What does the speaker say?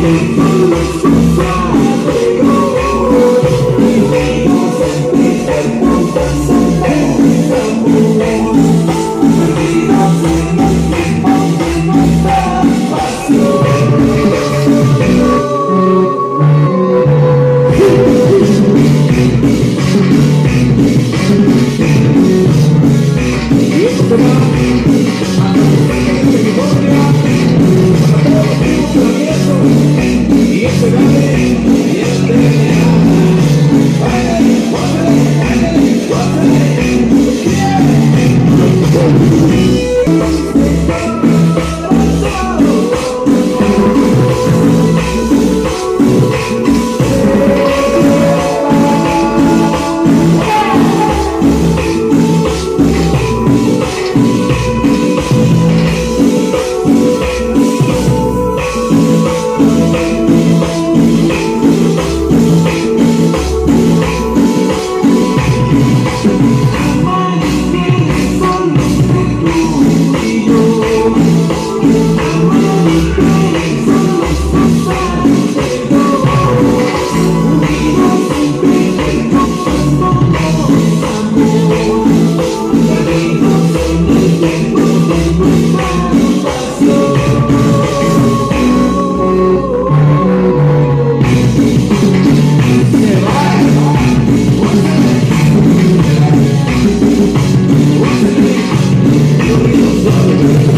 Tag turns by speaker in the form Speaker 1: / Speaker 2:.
Speaker 1: Gracias. Thank you.